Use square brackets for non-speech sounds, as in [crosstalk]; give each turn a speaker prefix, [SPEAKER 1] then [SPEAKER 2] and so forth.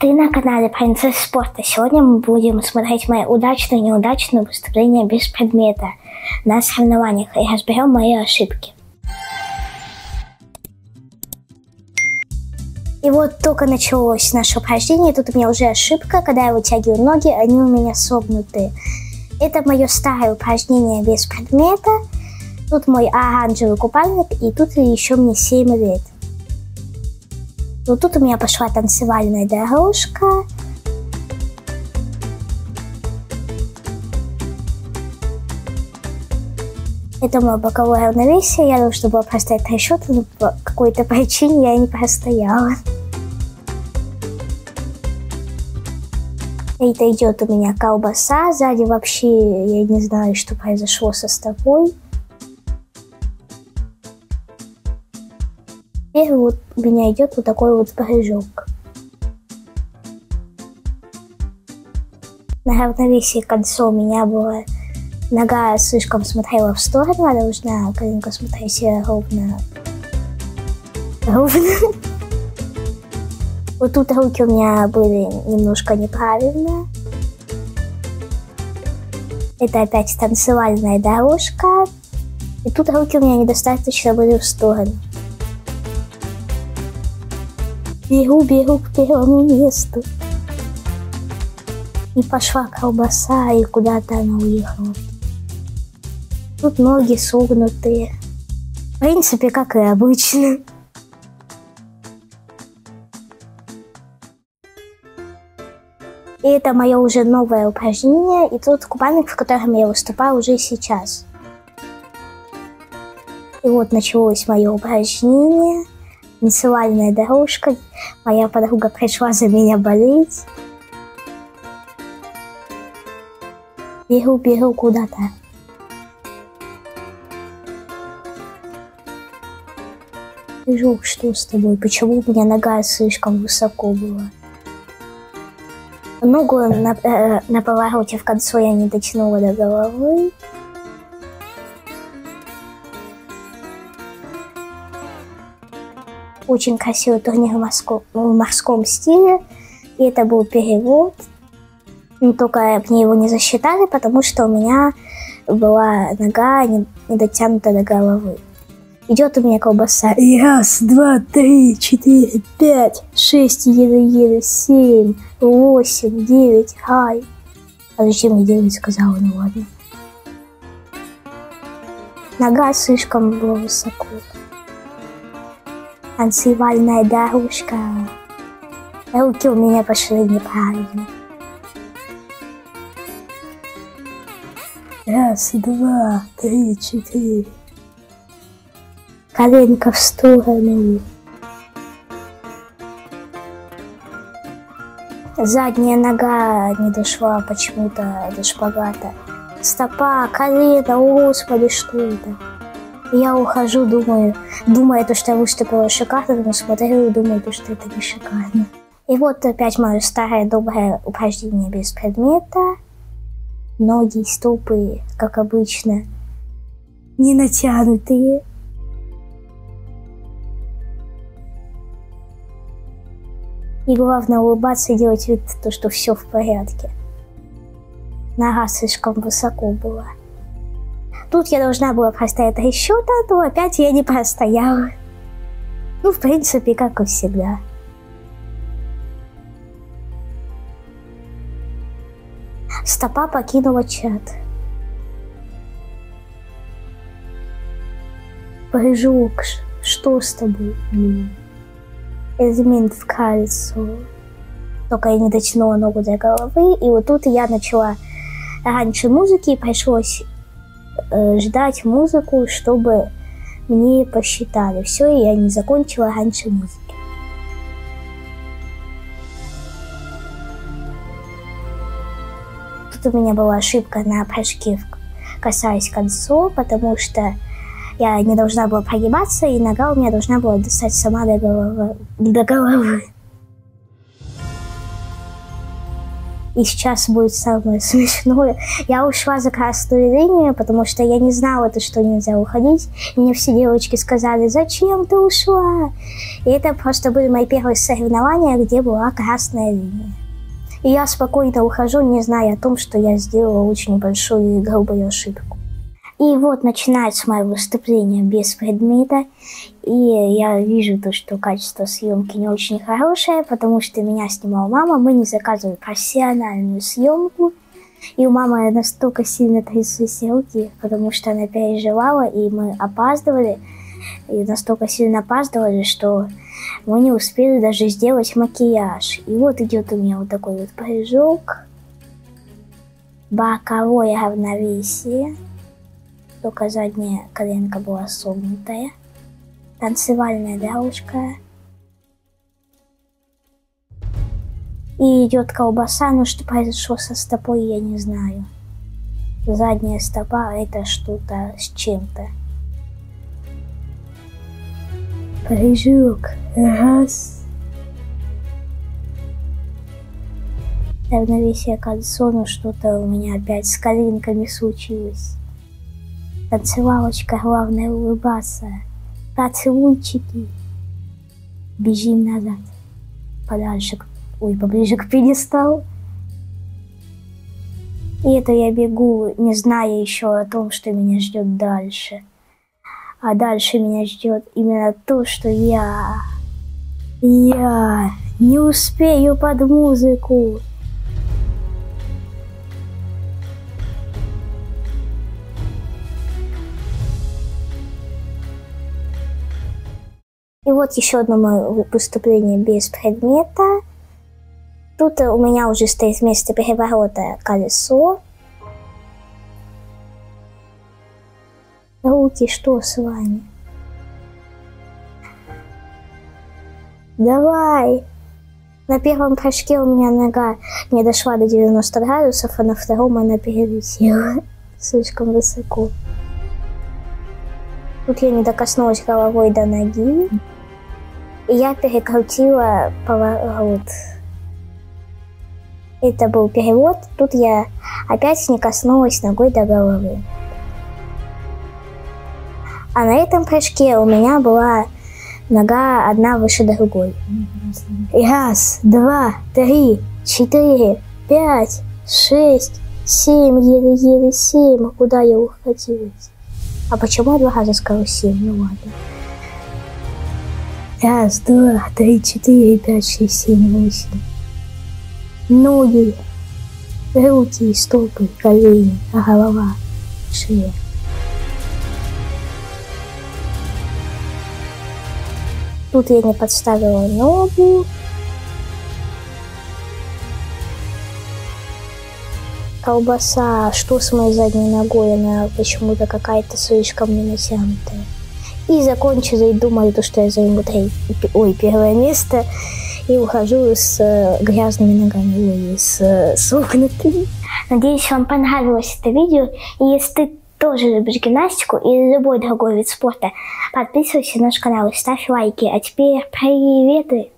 [SPEAKER 1] Ты на канале Принцесс Спорта. Сегодня мы будем смотреть мои удачные и неудачные выступления без предмета на соревнованиях и разберем мои ошибки. И вот только началось наше упражнение, тут у меня уже ошибка, когда я вытягиваю ноги, они у меня согнуты. Это мое старое упражнение без предмета. Тут мой оранжевый купальник, и тут еще мне 7 лет. Ну тут у меня пошла танцевальная дорожка. Это мое боковое равновесие. Я должна была простоять три счета, но по какой-то причине я не простояла. Это идет у меня колбаса. Сзади вообще я не знаю, что произошло со стопой. Теперь вот у меня идет вот такой вот прыжок. На равновесии конца у меня была нога слишком смотрела в сторону, а должна коленка смотреть ровно. Ровно. [laughs] Вот тут руки у меня были немножко неправильно. Это опять танцевальная дорожка. И тут руки у меня недостаточно были в сторону. Бегу, бегу к первому месту. И пошла колбаса, и куда-то она уехала. Тут ноги согнутые. В принципе, как и обычно. И это мое уже новое упражнение, и тут купальник, в котором я выступаю уже сейчас. И вот началось мое упражнение – танцевальная дорожка. Моя подруга пришла за меня болеть. Бегу, бегу куда-то. Жук, что с тобой? Почему у меня нога слишком высоко была? Ногу на, э, на повороте в конце я не дотянула до головы. Очень красивый турнир в морском, в морском стиле. И это был перевод. Но только мне его не засчитали, потому что у меня была нога не, не дотянута до головы. Идет у меня колбаса. Раз, два, три, четыре, пять, шесть, еле-еле, семь, восемь, девять, ай. А зачем мне девять сказала? Ну ладно. Нога слишком была высоко танцевальная дорожка. Руки у меня пошли неправильно. Раз, два, три, четыре. Коленка в сторону. Задняя нога не дошла почему-то до шпагата. Стопа, колено, о господи, что это? Я ухожу, думаю, думаю, то, что я выступила шикарно, но смотрю думаю, то, что это не шикарно. И вот опять мое старое доброе упражнение без предмета. Ноги стопы, как обычно, не натянутые. И главное улыбаться и делать вид, то, что все в порядке. Нога слишком высоко была. Тут я должна была простоять три счета, то опять я не простояла. Ну, в принципе, как и всегда. Стопа покинула чат. Прыжок, что с тобой? Элемент в кольцо. Только я не дотянула ногу до головы, и вот тут я начала раньше музыки, и пришлось ждать музыку, чтобы мне посчитали. Все, и я не закончила раньше музыки. Тут у меня была ошибка на прыжке, касаясь концу, потому что я не должна была прогибаться, и нога у меня должна была достать сама до головы. До головы. И сейчас будет самое [laughs] смешное. Я ушла за красную линию, потому что я не знала, то, что нельзя уходить. И мне все девочки сказали, зачем ты ушла? И это просто были мои первые соревнования, где была красная линия. И я спокойно ухожу, не зная о том, что я сделала очень большую и грубую ошибку. И вот начинается мое выступление без предмета, и я вижу то, что качество съемки не очень хорошее, потому что меня снимала мама, мы не заказывали профессиональную съемку, и у мамы настолько сильно тряслись руки, потому что она переживала, и мы опаздывали, и настолько сильно опаздывали, что мы не успели даже сделать макияж. И вот идет у меня вот такой вот прыжок, боковое равновесие, только задняя коленка была согнутая, танцевальная дорожка. И идет колбаса, но что произошло со стопой, я не знаю. Задняя стопа это что-то с чем-то. Прыжок. Раз. Равновесие кольцо, но что-то у меня опять с коленками случилось. Танцевалочка, главное улыбаться. Поцелуйчики. Бежим назад. Подальше, ой, поближе к пьедесталу. И это я бегу, не зная еще о том, что меня ждет дальше. А дальше меня ждет именно то, что я... Я не успею под музыку. И вот еще одно мое выступление без предмета. Тут у меня уже стоит вместо переворота колесо. Руки, что с вами? Давай! На первом прыжке у меня нога не дошла до 90 градусов, а на втором она перелетела [laughs] слишком высоко. Тут я не докоснулась головой до ноги. И я перекрутила поворот. Это был перевод. Тут я опять не коснулась ногой до головы. А на этом прыжке у меня была нога одна выше другой. Раз, два, три, четыре, пять, шесть, семь, еле-еле семь. Куда я уходилась? А почему я два раза сказала семь? Ну ладно. Раз, два, три, четыре, пять, шесть, семь, восемь. Ноги, руки, стопы, колени, голова, шея. Тут я не подставила ногу. Колбаса, что с моей задней ногой, она почему-то какая-то слишком не и закончила и думаю, то, что я займу треть, ой, первое место и ухожу с э, грязными ногами, ой, с э, согнутыми. Надеюсь, вам понравилось это видео. И если ты тоже любишь гимнастику или любой другой вид спорта, подписывайся на наш канал и ставь лайки. А теперь приветы!